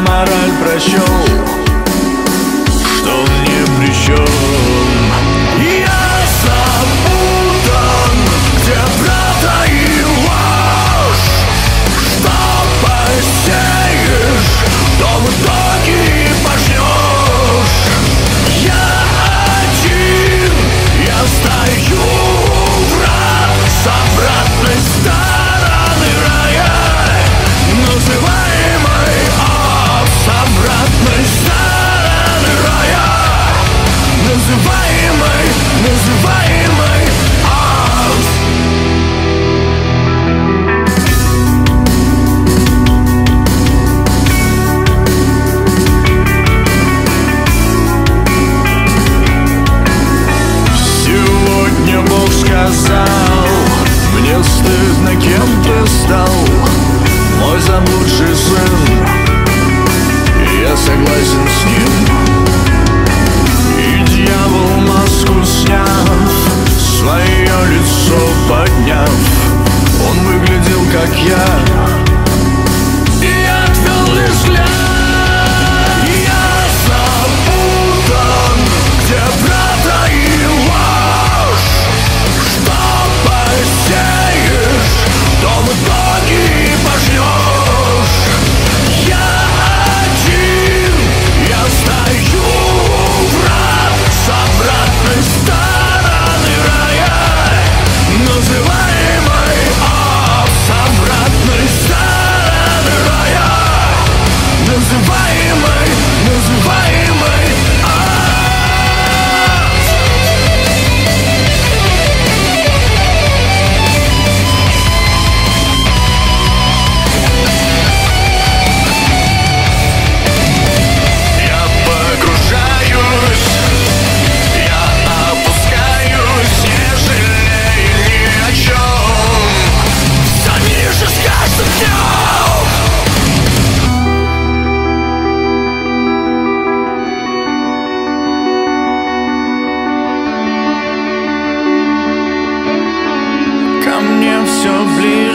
мораль прощел, Что мне прищем Мне Бог сказал. Мне стыдно, кем ты стал? Мой заблудший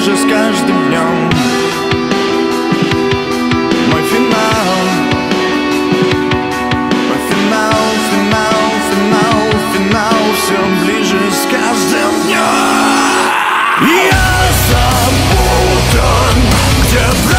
ближе с каждым днем. Мой финал. Мой финал, финал, финал, финал. Все ближе с каждым днем. Я запутан, где